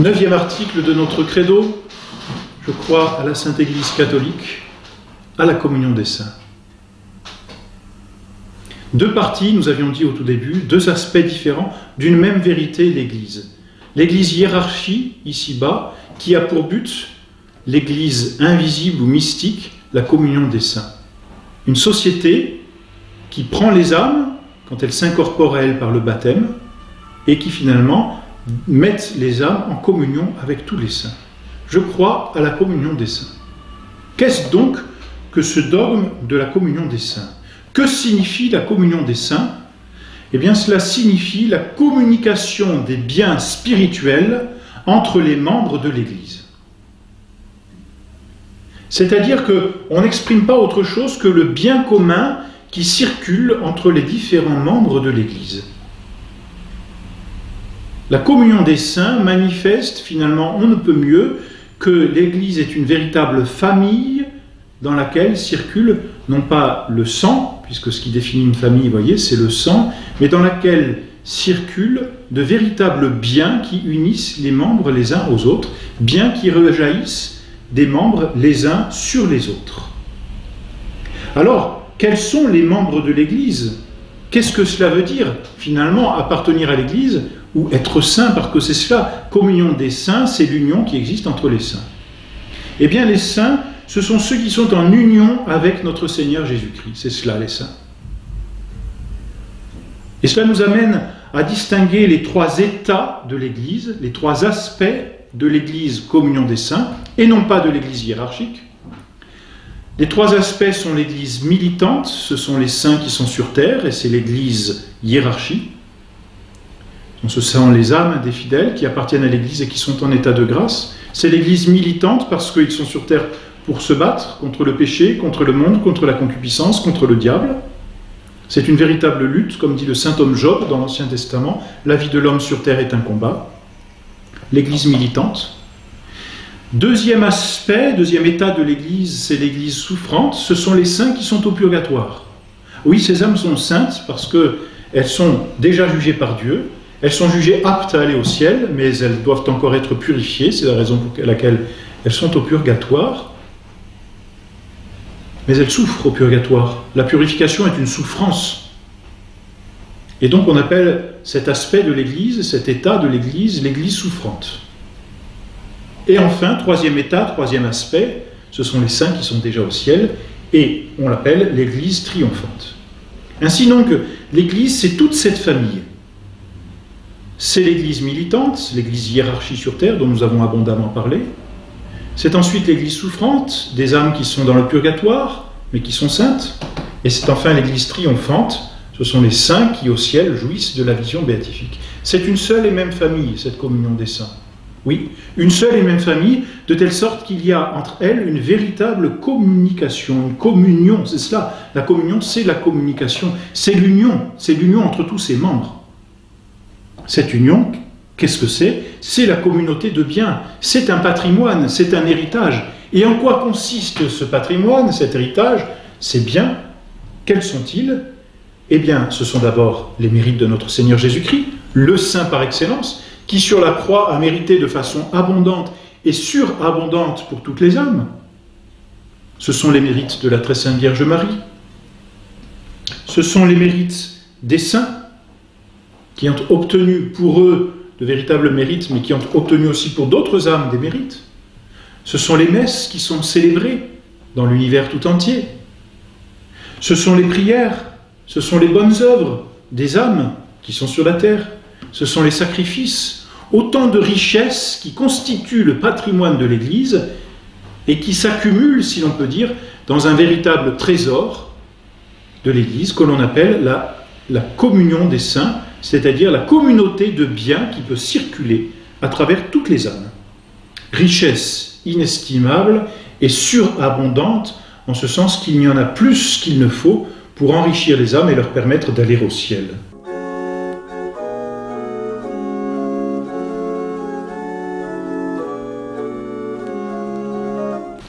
Neuvième article de notre credo, je crois à la Sainte Église catholique, à la communion des saints. Deux parties, nous avions dit au tout début, deux aspects différents d'une même vérité, l'Église. L'Église hiérarchie, ici-bas, qui a pour but l'Église invisible ou mystique, la communion des saints. Une société qui prend les âmes quand elles s'incorporent à elle par le baptême et qui finalement mettent les âmes en communion avec tous les saints. Je crois à la communion des saints. Qu'est-ce donc que ce dogme de la communion des saints? Que signifie la communion des saints? Eh bien cela signifie la communication des biens spirituels entre les membres de l'Église. C'est-à-dire qu'on n'exprime pas autre chose que le bien commun qui circule entre les différents membres de l'Église. La communion des saints manifeste finalement, on ne peut mieux, que l'Église est une véritable famille dans laquelle circule non pas le sang, puisque ce qui définit une famille, vous voyez, c'est le sang, mais dans laquelle circulent de véritables biens qui unissent les membres les uns aux autres, biens qui rejaillissent des membres les uns sur les autres. Alors, quels sont les membres de l'Église? Qu'est-ce que cela veut dire? Finalement appartenir à l'Église ou être saint parce que c'est cela Communion des saints, c'est l'union qui existe entre les saints. Eh bien les saints, ce sont ceux qui sont en union avec notre Seigneur Jésus-Christ. C'est cela les saints. Et cela nous amène à distinguer les trois états de l'Église, les trois aspects de l'Église communion des saints, et non pas de l'Église hiérarchique. Les trois aspects sont l'Église militante, ce sont les saints qui sont sur terre, et c'est l'Église hiérarchie. Ce sont les âmes des fidèles qui appartiennent à l'Église et qui sont en état de grâce. C'est l'Église militante parce qu'ils sont sur terre pour se battre contre le péché, contre le monde, contre la concupiscence, contre le diable. C'est une véritable lutte, comme dit le saint homme Job dans l'Ancien Testament. La vie de l'homme sur terre est un combat. L'Église militante. Deuxième aspect, deuxième état de l'Église, c'est l'Église souffrante. Ce sont les saints qui sont au purgatoire. Oui, ces âmes sont saintes parce qu'elles sont déjà jugées par Dieu, elles sont jugées aptes à aller au ciel, mais elles doivent encore être purifiées, c'est la raison pour laquelle elles sont au purgatoire. Mais elles souffrent au purgatoire. La purification est une souffrance. Et donc on appelle cet aspect de l'Église, cet état de l'Église, l'Église souffrante. Et enfin, troisième état, troisième aspect, ce sont les saints qui sont déjà au ciel, et on l'appelle l'Église triomphante. Ainsi donc, l'Église, c'est toute cette famille. C'est l'Église militante, l'Église hiérarchie sur terre dont nous avons abondamment parlé. C'est ensuite l'Église souffrante, des âmes qui sont dans le purgatoire, mais qui sont saintes. Et c'est enfin l'Église triomphante, ce sont les saints qui au ciel jouissent de la vision béatifique. C'est une seule et même famille, cette communion des saints. Oui, une seule et même famille, de telle sorte qu'il y a entre elles une véritable communication, une communion, c'est cela. La communion, c'est la communication, c'est l'union, c'est l'union entre tous ses membres. Cette union, qu'est-ce que c'est? C'est la communauté de biens, c'est un patrimoine, c'est un héritage. Et en quoi consiste ce patrimoine, cet héritage? Ces biens, quels sont-ils? Eh bien, ce sont d'abord les mérites de notre Seigneur Jésus-Christ, le Saint par excellence, qui sur la croix a mérité de façon abondante et surabondante pour toutes les âmes. Ce sont les mérites de la très sainte Vierge Marie. Ce sont les mérites des saints qui ont obtenu pour eux de véritables mérites, mais qui ont obtenu aussi pour d'autres âmes des mérites. Ce sont les messes qui sont célébrées dans l'univers tout entier. Ce sont les prières, ce sont les bonnes œuvres des âmes qui sont sur la terre. Ce sont les sacrifices, autant de richesses qui constituent le patrimoine de l'Église et qui s'accumulent, si l'on peut dire, dans un véritable trésor de l'Église que l'on appelle la, communion des saints, c'est-à-dire la communauté de biens qui peut circuler à travers toutes les âmes. Richesse inestimable et surabondante, en ce sens qu'il n'y en a plus qu'il ne faut pour enrichir les âmes et leur permettre d'aller au ciel.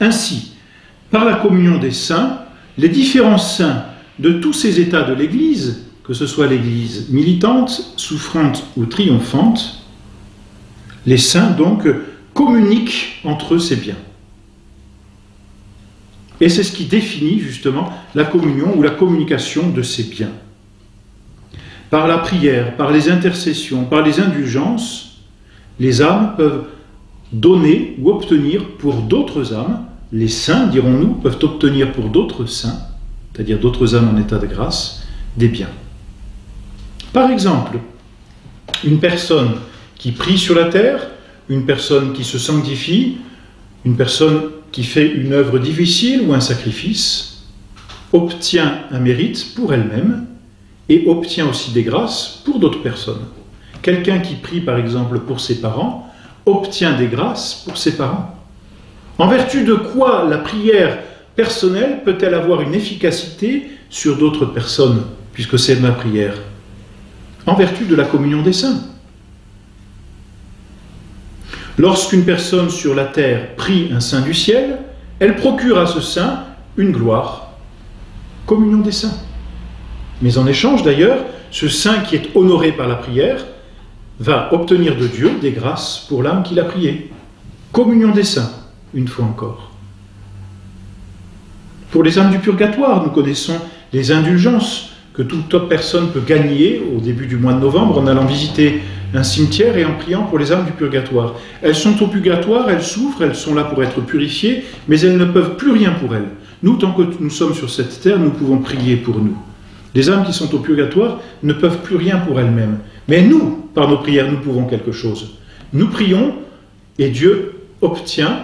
Ainsi, par la communion des saints, les différents saints de tous ces états de l'Église que ce soit l'Église militante, souffrante ou triomphante, Les saints, donc, communiquent entre eux ces biens. Et c'est ce qui définit justement la communion ou la communication de ces biens. Par la prière, par les intercessions, par les indulgences, les âmes peuvent donner ou obtenir pour d'autres âmes, les saints, dirons-nous, peuvent obtenir pour d'autres saints, c'est-à-dire d'autres âmes en état de grâce, des biens. Par exemple, une personne qui prie sur la terre, une personne qui se sanctifie, une personne qui fait une œuvre difficile ou un sacrifice, obtient un mérite pour elle-même et obtient aussi des grâces pour d'autres personnes. Quelqu'un qui prie par exemple pour ses parents obtient des grâces pour ses parents. En vertu de quoi la prière personnelle peut-elle avoir une efficacité sur d'autres personnes, puisque c'est ma prière? En vertu de la communion des saints. Lorsqu'une personne sur la terre prie un saint du ciel, elle procure à ce saint une gloire, communion des saints. Mais en échange d'ailleurs, ce saint qui est honoré par la prière va obtenir de Dieu des grâces pour l'âme qu'il a priée. Communion des saints, une fois encore. Pour les âmes du purgatoire, nous connaissons les indulgences que toute personne peut gagner au début du mois de novembre en allant visiter un cimetière et en priant pour les âmes du purgatoire. Elles sont au purgatoire, elles souffrent, elles sont là pour être purifiées, mais elles ne peuvent plus rien pour elles. Nous, tant que nous sommes sur cette terre, nous pouvons prier pour nous. Les âmes qui sont au purgatoire ne peuvent plus rien pour elles-mêmes. Mais nous, par nos prières, nous pouvons quelque chose. Nous prions et Dieu obtient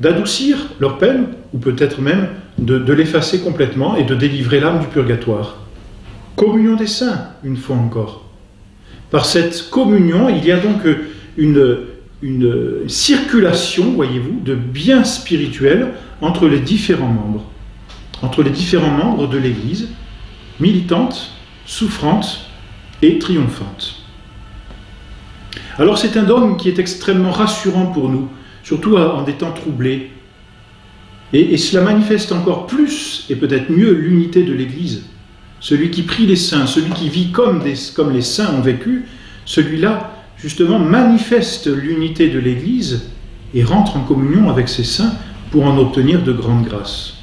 d'adoucir leur peine, ou peut-être même de, l'effacer complètement et de délivrer l'âme du purgatoire. Communion des saints, une fois encore. Par cette communion, il y a donc une, une circulation, voyez-vous, de biens spirituels entre les différents membres, entre les différents membres de l'Église, militante, souffrante et triomphante. Alors c'est un dogme qui est extrêmement rassurant pour nous, surtout en des temps troublés. Et cela manifeste encore plus et peut-être mieux l'unité de l'Église. Celui qui prie les saints, celui qui vit comme, les saints ont vécu, celui-là, justement, manifeste l'unité de l'Église et rentre en communion avec ses saints pour en obtenir de grandes grâces.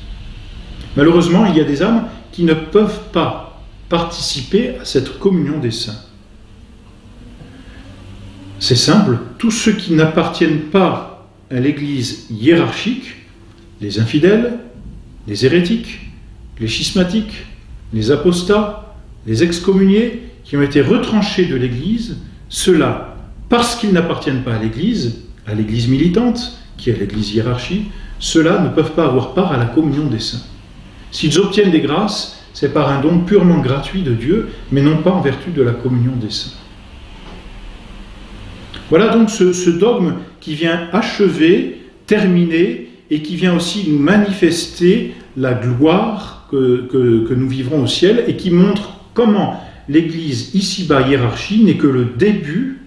Malheureusement, il y a des âmes qui ne peuvent pas participer à cette communion des saints. C'est simple, tous ceux qui n'appartiennent pas à l'Église hiérarchique, les infidèles, les hérétiques, les schismatiques, les apostats, les excommuniés qui ont été retranchés de l'Église, ceux-là, parce qu'ils n'appartiennent pas à l'Église, à l'Église militante, qui est l'Église hiérarchie, ceux-là ne peuvent pas avoir part à la communion des saints. S'ils obtiennent des grâces, c'est par un don purement gratuit de Dieu, mais non pas en vertu de la communion des saints. Voilà donc ce, dogme qui vient achever, terminer, et qui vient aussi nous manifester la gloire que, nous vivrons au ciel et qui montre comment l'Église ici-bas hiérarchie n'est que le début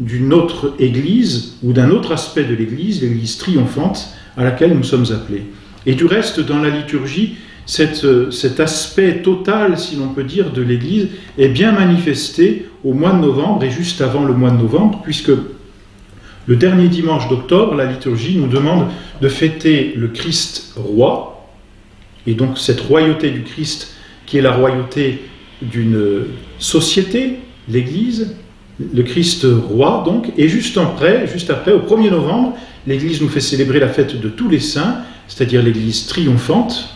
d'une autre Église ou d'un autre aspect de l'Église, l'Église triomphante à laquelle nous sommes appelés. Et du reste, dans la liturgie, cet aspect total, si l'on peut dire, de l'Église est bien manifesté au mois de novembre et juste avant le mois de novembre, puisque le dernier dimanche d'octobre, la liturgie nous demande de fêter le Christ roi, et donc cette royauté du Christ, qui est la royauté d'une société, l'Église, le Christ roi donc, et juste après, au 1er novembre, l'Église nous fait célébrer la fête de tous les saints, c'est-à-dire l'Église triomphante.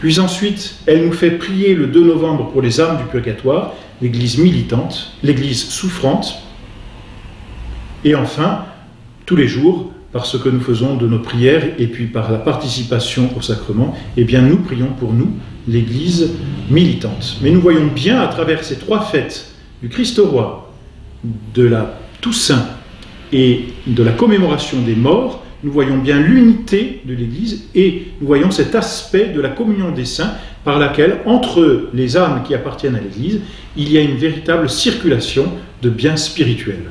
Puis ensuite, elle nous fait prier le 2 novembre pour les âmes du purgatoire, l'Église militante, l'Église souffrante. Et enfin, tous les jours, par ce que nous faisons de nos prières et puis par la participation au sacrement, eh bien nous prions pour nous, l'Église militante. Mais nous voyons bien à travers ces trois fêtes du Christ roi, de la Toussaint et de la commémoration des morts, nous voyons bien l'unité de l'Église et nous voyons cet aspect de la communion des saints par laquelle, entre les âmes qui appartiennent à l'Église, il y a une véritable circulation de biens spirituels.